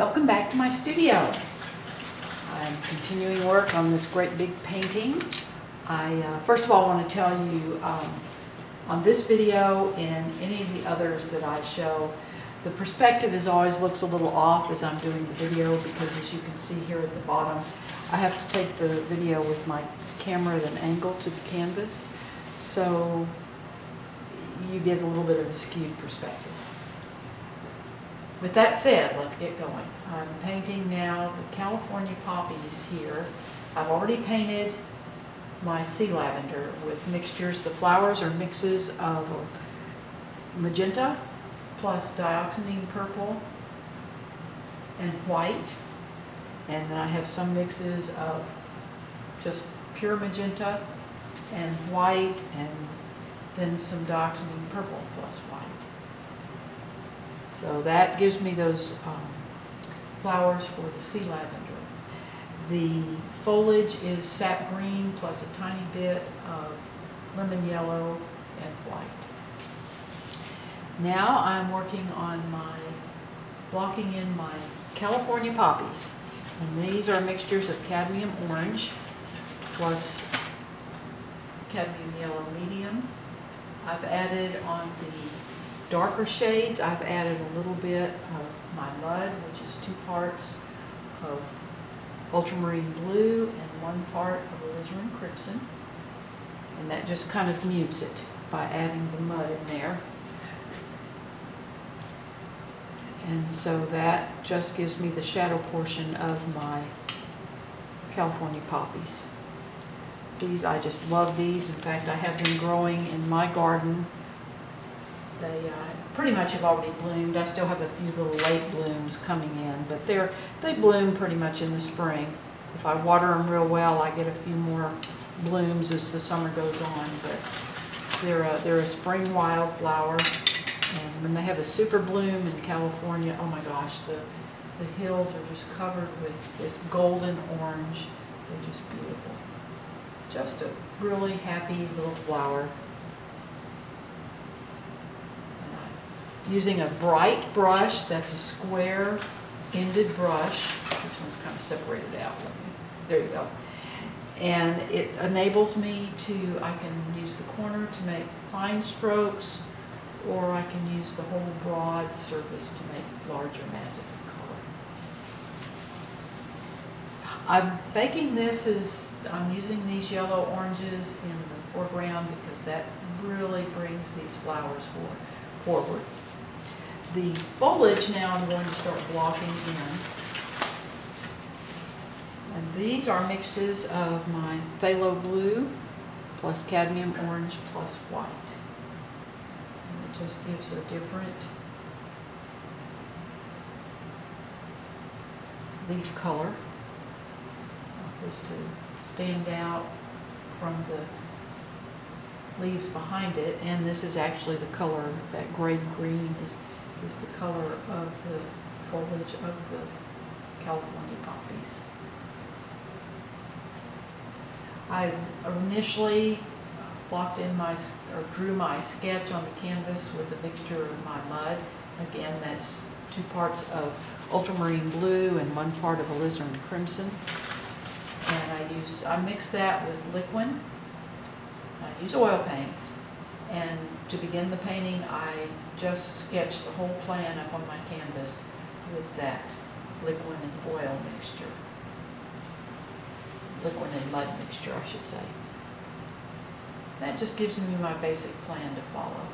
Welcome back to my studio. I'm continuing work on this great big painting. I, uh, first of all, want to tell you, um, on this video and any of the others that I show, the perspective is always looks a little off as I'm doing the video because as you can see here at the bottom, I have to take the video with my camera at an angle to the canvas. So you get a little bit of a skewed perspective. With that said, let's get going. I'm painting now the California poppies here. I've already painted my sea lavender with mixtures. The flowers are mixes of magenta plus dioxazine purple and white. And then I have some mixes of just pure magenta and white and then some dioxazine purple plus white. So that gives me those um, flowers for the sea lavender. The foliage is sap green plus a tiny bit of lemon yellow and white. Now I'm working on my, blocking in my California poppies. And these are mixtures of cadmium orange plus cadmium yellow medium. I've added on the darker shades, I've added a little bit of my mud, which is two parts of ultramarine blue and one part of alizarin crimson. And that just kind of mutes it by adding the mud in there. And so that just gives me the shadow portion of my California poppies. These, I just love these. In fact, I have them growing in my garden they uh, pretty much have already bloomed. I still have a few little late blooms coming in, but they're they bloom pretty much in the spring. If I water them real well, I get a few more blooms as the summer goes on. But they're a, they're a spring wildflower, and when they have a super bloom in California, oh my gosh, the the hills are just covered with this golden orange. They're just beautiful. Just a really happy little flower. Using a bright brush, that's a square ended brush. This one's kind of separated out. There you go. And it enables me to, I can use the corner to make fine strokes, or I can use the whole broad surface to make larger masses of color. I'm baking this as, I'm using these yellow oranges in the foreground because that really brings these flowers for, forward. The foliage now I'm going to start blocking in. And these are mixes of my phthalo blue plus cadmium orange plus white. And it just gives a different leaf color. I want this to stand out from the leaves behind it and this is actually the color that gray green is is the color of the foliage of the California poppies. I initially blocked in my, or drew my sketch on the canvas with a mixture of my mud. Again, that's two parts of ultramarine blue and one part of alizarin crimson. And I use, I mix that with liquid. I use oil paints. And to begin the painting, I just sketched the whole plan up on my canvas with that liquid and oil mixture. Liquid and mud mixture, I should say. That just gives me my basic plan to follow.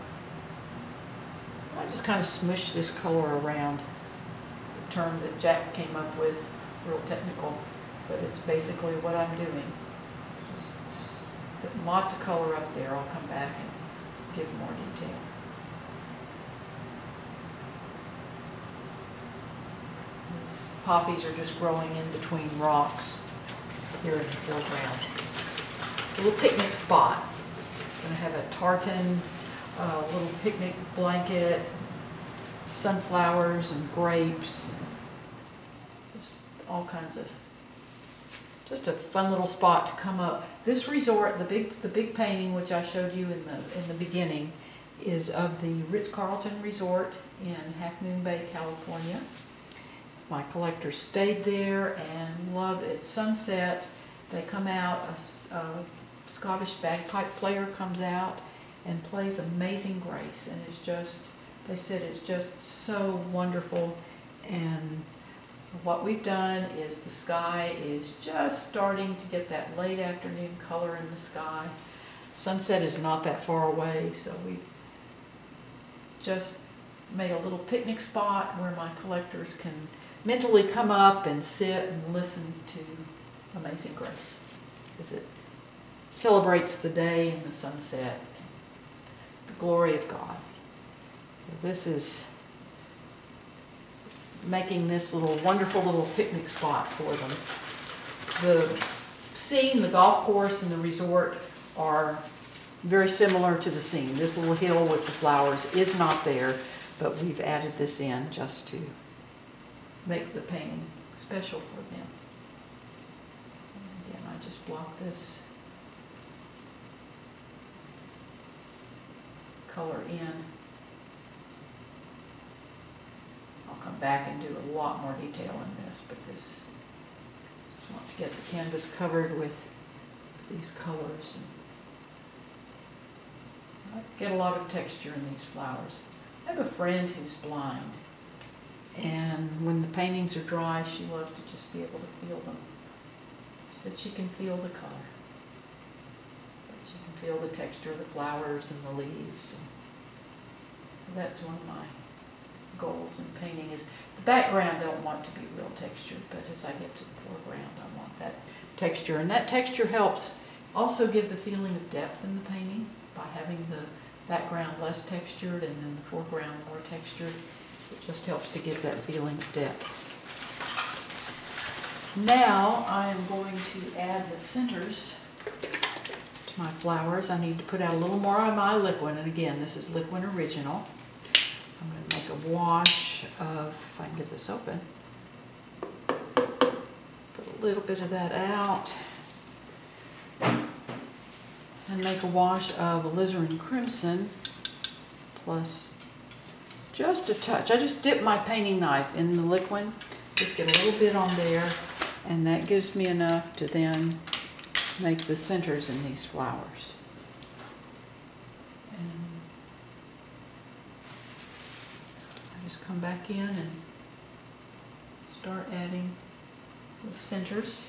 I just kind of smush this color around. It's a term that Jack came up with, real technical, but it's basically what I'm doing. Just put lots of color up there. I'll come back and give more detail. These poppies are just growing in between rocks here in the foreground. It's a little picnic spot. Going to have a tartan, uh, little picnic blanket, sunflowers and grapes, and just all kinds of just a fun little spot to come up. This resort, the big the big painting which I showed you in the in the beginning, is of the Ritz Carlton Resort in Half Moon Bay, California. my collectors stayed there and loved it. Sunset, they come out, A Scottish bagpipe player comes out and plays Amazing Grace, and it's just, they said it's just so wonderful. And what we've done is the sky is just starting to get that late afternoon color in the sky. Sunset is not that far away, so we just made a little picnic spot where my collectors can mentally come up and sit and listen to Amazing Grace. Because it celebrates the day and the sunset, the glory of God. So this is making this little wonderful little picnic spot for them. The scene, the golf course and the resort are very similar to the scene. This little hill with the flowers is not there, but we've added this in just to make the painting special for them. And Again, I just block this color in. I'll come back and do a lot more detail in this, but this, just want to get the canvas covered with, with these colors. and I get a lot of texture in these flowers. I have a friend who's blind, and when the paintings are dry, she loves to just be able to feel them. She said she can feel the color. She can feel the texture of the flowers and the leaves. And that's one of my goals in painting is the background don't want to be real textured, but as I get to the foreground, I want that texture. And that texture helps also give the feeling of depth in the painting by having the background less textured and then the foreground more textured. It just helps to give that feeling of depth. Now I am going to add the centers to my flowers. I need to put out a little more of my liquid, and again, this is Liquin Original. I'm going to make a wash of, if I can get this open, put a little bit of that out. And make a wash of alizarin crimson plus just a touch. I just dip my painting knife in the liquid, just get a little bit on there, and that gives me enough to then make the centers in these flowers. And I just come back in and start adding the centers.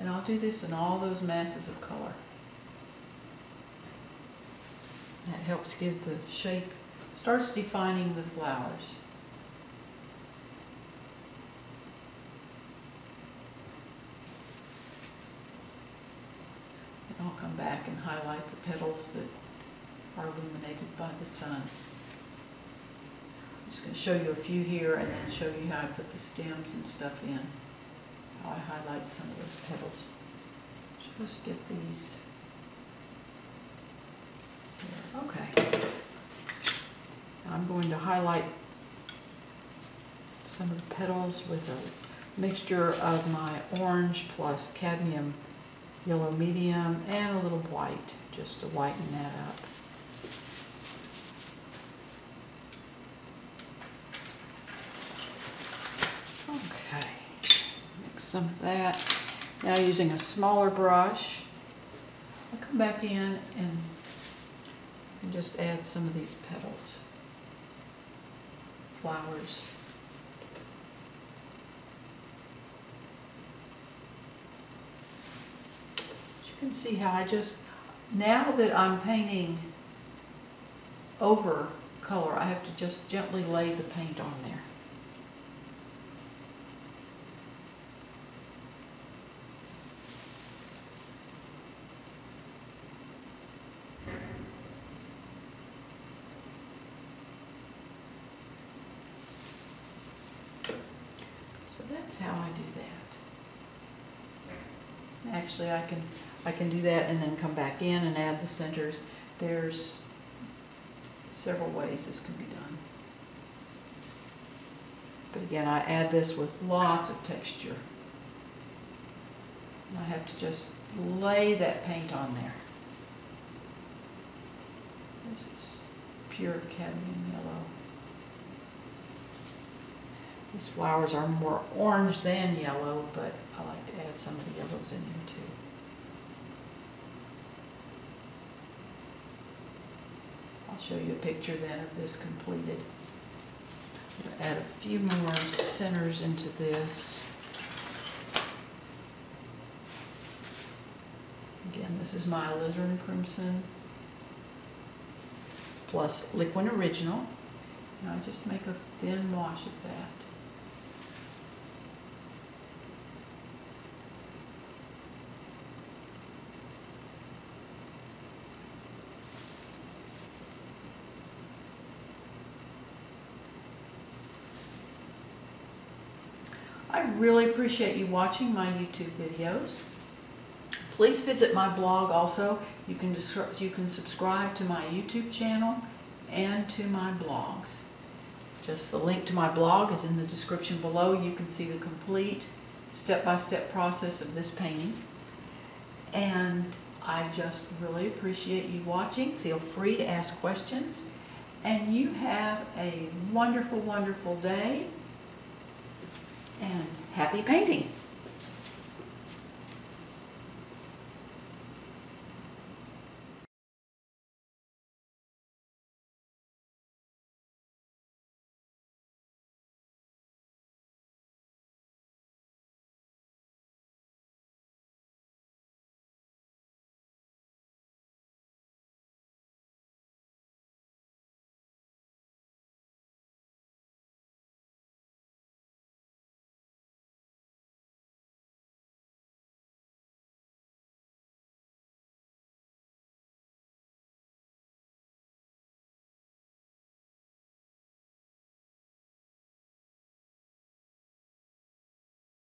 And I'll do this in all those masses of color. That helps give the shape, starts defining the flowers. And I'll come back and highlight the petals that are illuminated by the sun. I'm just going to show you a few here and then show you how I put the stems and stuff in. How I highlight some of those petals. Just get these. there. Okay. I'm going to highlight some of the petals with a mixture of my orange plus cadmium yellow medium and a little white just to whiten that up. Okay, mix some of that. Now using a smaller brush, I'll come back in and, and just add some of these petals, flowers. You can see how I just, now that I'm painting over color, I have to just gently lay the paint on there. So that's how I do that. Actually, I can, I can do that and then come back in and add the centers. There's several ways this can be done. But again, I add this with lots of texture. And I have to just lay that paint on there. This is pure cadmium yellow. These flowers are more orange than yellow, but I like to add some of the yellows in there too. I'll show you a picture then of this completed. Add a few more centers into this. Again, this is my alizarin crimson plus Liquin Original. And I just make a thin wash of that. I really appreciate you watching my YouTube videos. Please visit my blog also. You can, you can subscribe to my YouTube channel and to my blogs. Just the link to my blog is in the description below. You can see the complete step-by-step process of this painting. And I just really appreciate you watching. Feel free to ask questions. And you have a wonderful, wonderful day happy painting!